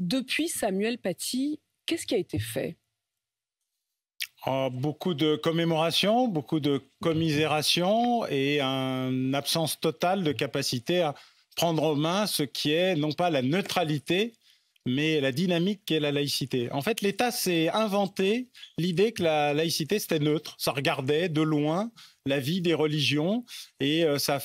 Depuis Samuel Paty, qu'est-ce qui a été fait? Oh, beaucoup de commémorations, beaucoup de commisération et une absence totale de capacité à prendre en main ce qui est non pas la neutralité, mais la dynamique qu'est la laïcité. En fait, l'État s'est inventé l'idée que la laïcité, c'était neutre. Ça regardait de loin la vie des religions et euh, ça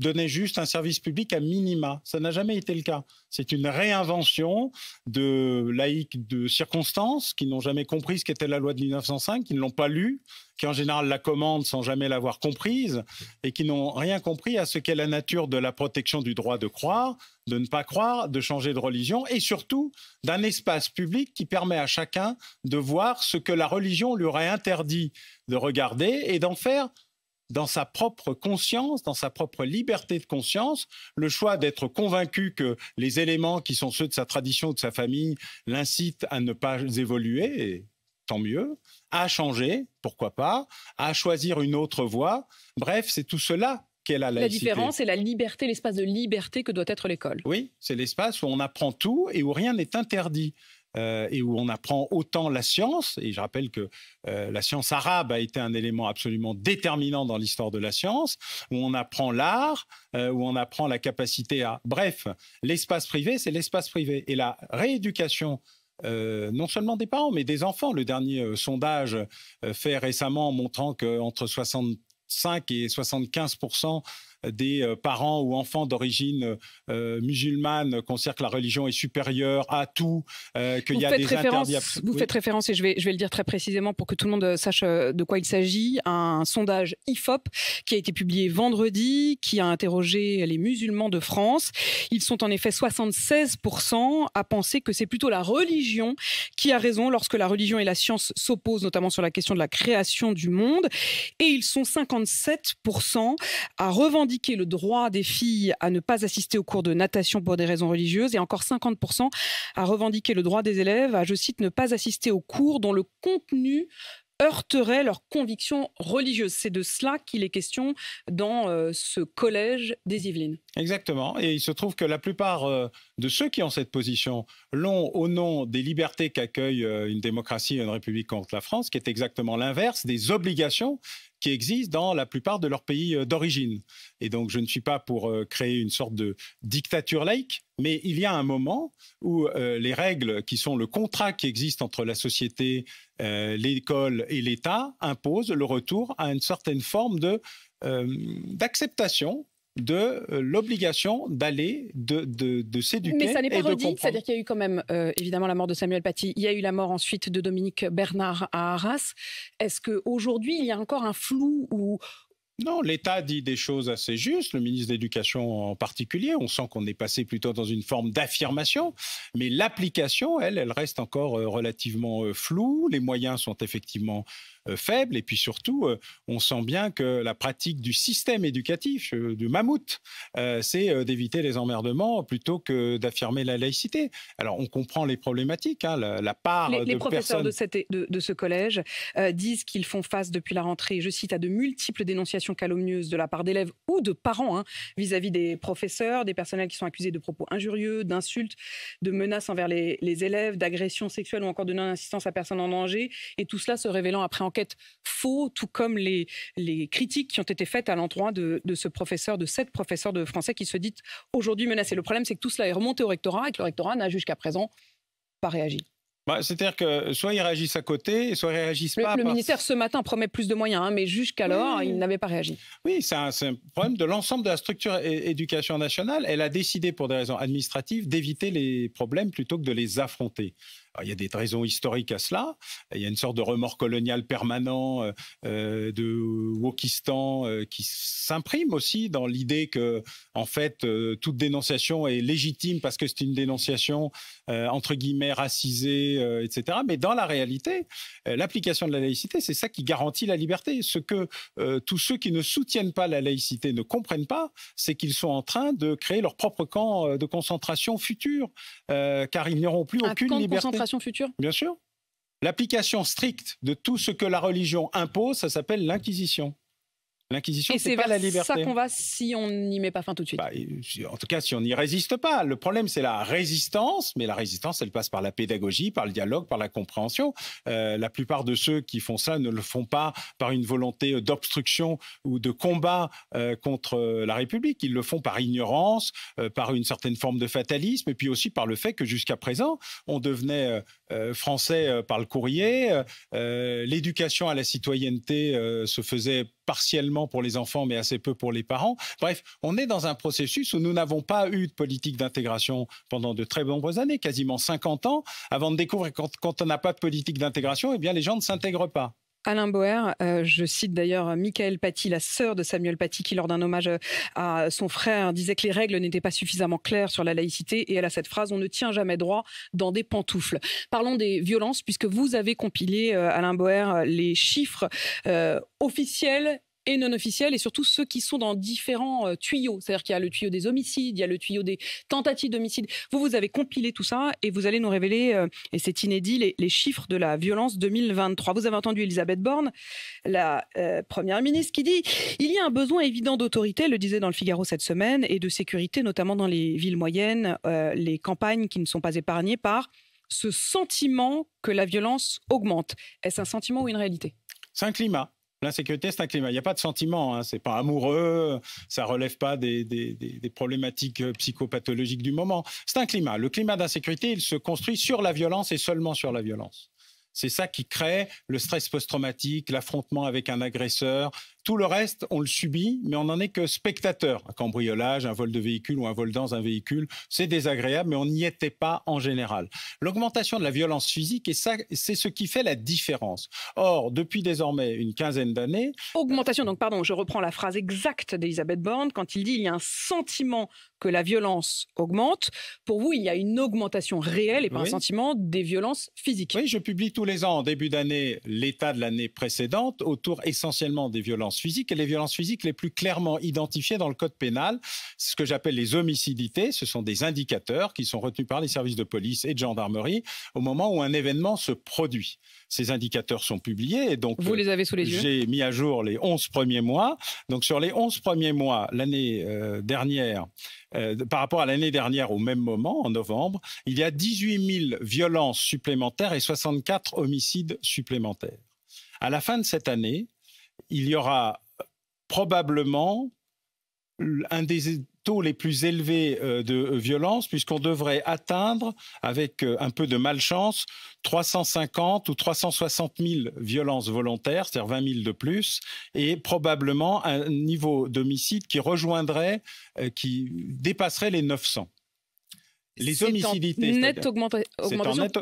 donnait juste un service public à minima. Ça n'a jamais été le cas. C'est une réinvention de laïcs de circonstances qui n'ont jamais compris ce qu'était la loi de 1905, qui ne l'ont pas lue, qui en général la commandent sans jamais l'avoir comprise et qui n'ont rien compris à ce qu'est la nature de la protection du droit de croire, de ne pas croire, de changer de religion et surtout d'un espace public qui permet à chacun de voir ce que la religion lui aurait interdit de regarder et d'en faire dans sa propre conscience, dans sa propre liberté de conscience, le choix d'être convaincu que les éléments qui sont ceux de sa tradition ou de sa famille l'incitent à ne pas évoluer, et tant mieux, à changer, pourquoi pas, à choisir une autre voie. Bref, c'est tout cela la. La différence, c'est la liberté, l'espace de liberté que doit être l'école. Oui, c'est l'espace où on apprend tout et où rien n'est interdit. Euh, et où on apprend autant la science. Et je rappelle que euh, la science arabe a été un élément absolument déterminant dans l'histoire de la science, où on apprend l'art, euh, où on apprend la capacité à... Bref, l'espace privé, c'est l'espace privé. Et la rééducation non seulement des parents, mais des enfants. Le dernier sondage fait récemment montrant qu'entre 65 et 75 des euh, parents ou enfants d'origine euh, musulmane considèrent que la religion est supérieure à tout, euh, qu'il y a des interdits. Vous faites référence, et je vais, je vais le dire très précisément pour que tout le monde sache de quoi il s'agit, un sondage IFOP qui a été publié vendredi, qui a interrogé les musulmans de France. Ils sont en effet 76% à penser que c'est plutôt la religion qui a raison lorsque la religion et la science s'opposent, notamment sur la question de la création du monde. Et ils sont 57% à revendiquer le droit des filles à ne pas assister aux cours de natation pour des raisons religieuses et encore 50% à revendiquer le droit des élèves à, je cite, ne pas assister aux cours dont le contenu heurterait leurs convictions religieuses. C'est de cela qu'il est question dans euh, ce collège des Yvelines. Exactement. Et il se trouve que la plupart euh, de ceux qui ont cette position l'ont au nom des libertés qu'accueille euh, une démocratie et une république contre la France, qui est exactement l'inverse des obligations qui existent dans la plupart de leurs pays euh, d'origine. Et donc, je ne suis pas pour euh, créer une sorte de dictature laïque, mais il y a un moment où euh, les règles qui sont le contrat qui existe entre la société, l'école et l'État imposent le retour à une certaine forme d'acceptation de euh, l'obligation d'aller, de, de, s'éduquer. Mais ça n'est pas redit, c'est-à-dire qu'il y a eu quand même euh, évidemment la mort de Samuel Paty, il y a eu la mort ensuite de Dominique Bernard à Arras. Est-ce qu'aujourd'hui il y a encore un flou ou non, l'État dit des choses assez justes, le ministre de l'Éducation en particulier. On sent qu'on est passé plutôt dans une forme d'affirmation, mais l'application, elle, elle reste encore euh, relativement floue. Les moyens sont effectivement faible. Et puis surtout, euh, on sent bien que la pratique du système éducatif, euh, du mammouth, c'est d'éviter les emmerdements plutôt que d'affirmer la laïcité. Alors, on comprend les problématiques, hein, la, part les, de les professeurs de, de, ce collège disent qu'ils font face depuis la rentrée, je cite, à de multiples dénonciations calomnieuses de la part d'élèves ou de parents hein, vis-à-vis des professeurs, des personnels qui sont accusés de propos injurieux, d'insultes, de menaces envers les, les élèves, d'agressions sexuelles ou encore de non-assistance à personne en danger. Et tout cela se révélant après enquête faux, tout comme les, les critiques qui ont été faites à l'endroit de, ce professeur, de cette professeure de français qui se dit aujourd'hui menacé. Le problème, c'est que tout cela est remonté au rectorat et que le rectorat n'a jusqu'à présent pas réagi. Bah, c'est-à-dire que soit ils réagissent à côté, soit ils réagissent le, pas. Le ministère ce matin promet plus de moyens, hein, mais jusqu'alors, il n'avait pas réagi. Oui, c'est un, problème de l'ensemble de la structure éducation nationale. Elle a décidé, pour des raisons administratives, d'éviter les problèmes plutôt que de les affronter il y a des raisons historiques à cela. Il y a une sorte de remords colonial permanent euh, euh, de Wokistan euh, qui s'imprime aussi dans l'idée que, en fait, toute dénonciation est légitime parce que c'est une dénonciation entre guillemets racisée, etc. Mais dans la réalité, l'application de la laïcité, c'est ça qui garantit la liberté. Ce que tous ceux qui ne soutiennent pas la laïcité ne comprennent pas, c'est qu'ils sont en train de créer leur propre camp de concentration futur, car ils n'auront plus aucune liberté future? Bien sûr. L'application stricte de tout ce que la religion impose, ça s'appelle l'Inquisition. L'inquisition, c'est pas la liberté. C'est ça qu'on va si on n'y met pas fin tout de suite. Bah, en tout cas, si on n'y résiste pas. Le problème, c'est la résistance, mais la résistance, elle passe par la pédagogie, par le dialogue, par la compréhension. Euh, la plupart de ceux qui font ça ne le font pas par une volonté d'obstruction ou de combat euh, contre la République. Ils le font par ignorance, euh, par une certaine forme de fatalisme, et puis aussi par le fait que jusqu'à présent, on devenait français par le courrier. L'éducation à la citoyenneté se faisait partiellement pour les enfants, mais assez peu pour les parents. Bref, on est dans un processus où nous n'avons pas eu de politique d'intégration pendant de très nombreuses années, quasiment 50 ans, avant de découvrir que quand, on n'a pas de politique d'intégration, eh bien les gens ne s'intègrent pas. Alain Boer, euh, je cite d'ailleurs Michael Paty, la sœur de Samuel Paty, qui lors d'un hommage euh, à son frère disait que les règles n'étaient pas suffisamment claires sur la laïcité et elle a cette phrase on ne tient jamais droit dans des pantoufles. Parlons des violences puisque vous avez compilé euh, Alain Boer les chiffres officiels et non officiels et surtout ceux qui sont dans différents euh, tuyaux. C'est-à-dire qu'il y a le tuyau des homicides, il y a le tuyau des tentatives d'homicide. Vous, vous avez compilé tout ça et vous allez nous révéler, euh, et c'est inédit, les, chiffres de la violence 2023. Vous avez entendu Elisabeth Borne, la euh, première ministre, qui dit il y a un besoin évident d'autorité, le disait dans le Figaro cette semaine, et de sécurité, notamment dans les villes moyennes, les campagnes qui ne sont pas épargnées par ce sentiment que la violence augmente. Est-ce un sentiment ou une réalité? C'est un climat. L'insécurité, c'est un climat. Il n'y a pas de sentiment. Hein. C'est pas amoureux. Ça relève pas des, des, problématiques euh, psychopathologiques du moment. C'est un climat. Le climat d'insécurité, il se construit sur la violence et seulement sur la violence. C'est ça qui crée le stress post-traumatique, l'affrontement avec un agresseur, tout le reste, on le subit, mais on n'en est que spectateur. Un cambriolage, un vol de véhicule ou un vol dans un véhicule, c'est désagréable, mais on n'y était pas en général. L'augmentation de la violence physique, et ça, c'est ce qui fait la différence. Or, depuis désormais une quinzaine d'années... Augmentation, donc pardon, je reprends la phrase exacte d'Elisabeth Borne, quand il dit il y a un sentiment que la violence augmente. Pour vous, il y a une augmentation réelle et pas un sentiment des violences physiques. Oui, je publie tous les ans, en début d'année, l'état de l'année précédente, autour essentiellement des violences physiques et les violences physiques les plus clairement identifiées dans le code pénal, ce que j'appelle les homicidités. Ce sont des indicateurs qui sont retenus par les services de police et de gendarmerie au moment où un événement se produit. Ces indicateurs sont publiés et donc vous les avez sous les yeux? J'ai mis à jour les 11 premiers mois. Donc sur les 11 premiers mois l'année euh, dernière, euh, par rapport à l'année dernière au même moment, en novembre, il y a 18 000 violences supplémentaires et 64 homicides supplémentaires. À la fin de cette année, il y aura probablement un des taux les plus élevés euh, de violence, puisqu'on devrait atteindre, avec euh, un peu de malchance, 350 ou 360 000 violences volontaires, c'est-à-dire 20 000 de plus, et probablement un niveau d'homicide qui rejoindrait, euh, qui dépasserait les 900. Les homicidités. Net augmentation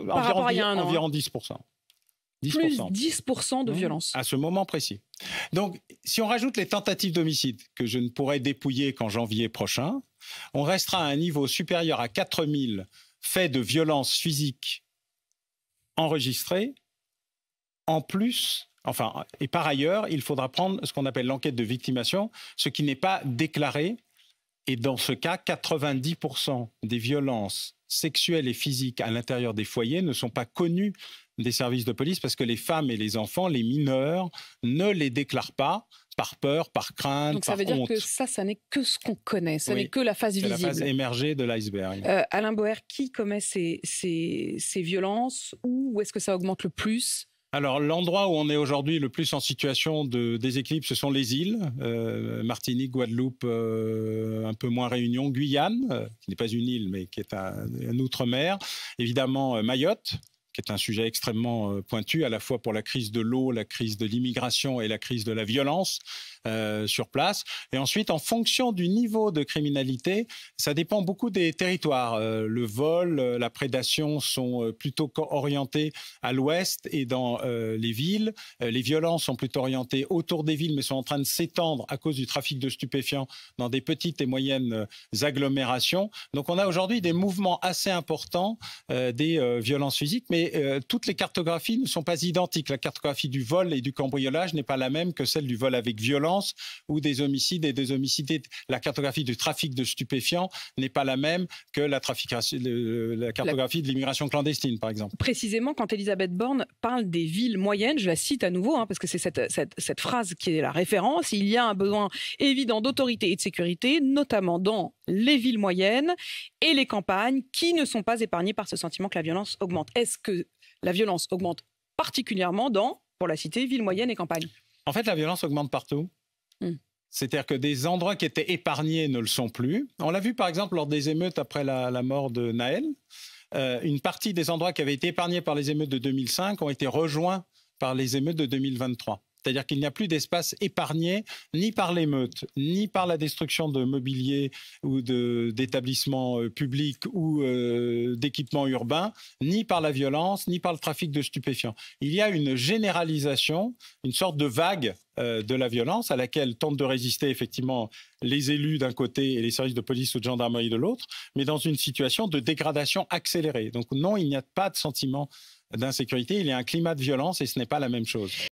par rapport à il y a un an. Environ 10 plus 10% de mmh. violence. À ce moment précis. Donc, si on rajoute les tentatives d'homicide que je ne pourrai dépouiller qu'en janvier prochain, on restera à un niveau supérieur à 4000 faits de violence physique enregistrés. En plus, enfin, et par ailleurs, il faudra prendre ce qu'on appelle l'enquête de victimation, ce qui n'est pas déclaré. Et dans ce cas, 90% des violences sexuelles et physiques à l'intérieur des foyers ne sont pas connues des services de police parce que les femmes et les enfants, les mineurs, ne les déclarent pas par peur, par crainte, Donc ça veut dire que ça, ça n'est que ce qu'on connaît, ça n'est que la phase visible. la phase émergée de l'iceberg. Euh, Alain Boer, qui commet ces, ces, ces violences Où est-ce que ça augmente le plus alors l'endroit où on est aujourd'hui le plus en situation de déséquilibre, ce sont les îles, euh, Martinique, Guadeloupe, euh, un peu moins Réunion, Guyane, qui n'est pas une île mais qui est un outre-mer, évidemment Mayotte, qui est un sujet extrêmement euh, pointu, à la fois pour la crise de l'eau, la crise de l'immigration et la crise de la violence. Euh, sur place. Et ensuite, en fonction du niveau de criminalité, ça dépend beaucoup des territoires. Euh, le vol, la prédation sont plutôt orientés à l'ouest et dans les villes. les violences sont plutôt orientées autour des villes, mais sont en train de s'étendre à cause du trafic de stupéfiants dans des petites et moyennes agglomérations. Donc, on a aujourd'hui des mouvements assez importants des violences physiques, mais mais euh, toutes les cartographies ne sont pas identiques. La cartographie du vol et du cambriolage n'est pas la même que celle du vol avec violence ou des homicides et des homicides. La cartographie du trafic de stupéfiants n'est pas la même que la, la cartographie de l'immigration clandestine, par exemple. Précisément, quand Elisabeth Borne parle des villes moyennes, je la cite à nouveau, hein, parce que c'est cette, cette phrase qui est la référence, il y a un besoin évident d'autorité et de sécurité, notamment dans les villes moyennes et les campagnes qui ne sont pas épargnées par ce sentiment que la violence augmente. Est-ce que la violence augmente particulièrement dans, pour la cité, villes moyennes et campagnes? En fait, la violence augmente partout. Hmm. C'est-à-dire que des endroits qui étaient épargnés ne le sont plus. On l'a vu par exemple lors des émeutes après la, mort de Naël. Euh, une partie des endroits qui avaient été épargnés par les émeutes de 2005 ont été rejoints par les émeutes de 2023. C'est-à-dire qu'il n'y a plus d'espace épargné ni par l'émeute, ni par la destruction de mobilier ou d'établissements euh, publics ou euh, d'équipements urbains, ni par la violence, ni par le trafic de stupéfiants. Il y a une généralisation, une sorte de vague euh, de la violence à laquelle tentent de résister effectivement les élus d'un côté et les services de police ou de gendarmerie de l'autre, mais dans une situation de dégradation accélérée. Donc non, il n'y a pas de sentiment d'insécurité, il y a un climat de violence et ce n'est pas la même chose.